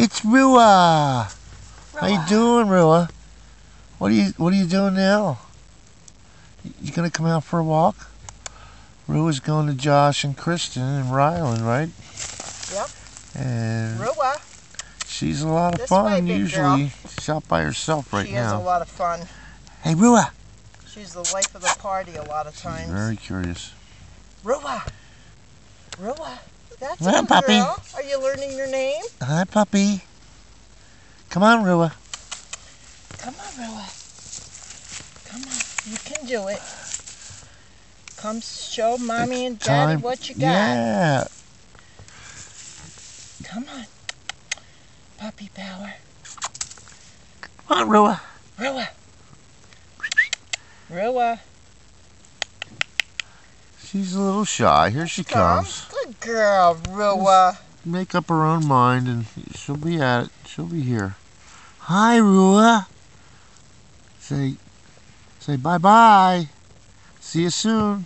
It's Rhua. How you doing, Rhua? What are you What are you doing now? You gonna come out for a walk? Rhua's going to Josh and Kristin and Ryland, right? Yep. And Rhua. she's a lot of This fun. way, Usually, she's out by herself right she has a lot of fun. Hey, Rhua. She's the life of the party a lot of times. Very curious. Rhua. Rhua. That's Well, a puppy. girl. You learning your name? Hi, puppy. Come on, Rhua. Come on, Rhua. Come on. You can do it. Come show mommy and daddy Time- what you got. Yeah. Come on. Puppy power. Come on, Rhua. Rhua. Rhua. She's a little shy. Here she Come. comes. Good girl, Rhua. Make up her own mind, and she'll be at it. She'll be here. Hi, Rhua. Say, say bye bye. See you soon.